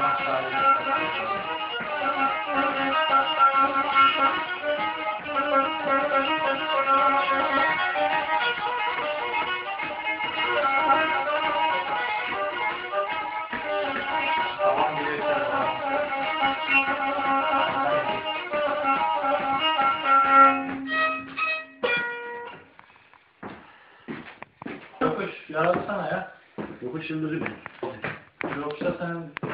mı? Yokuş yaratsana ya. Yokuş yıldızı benim. Yoksa sen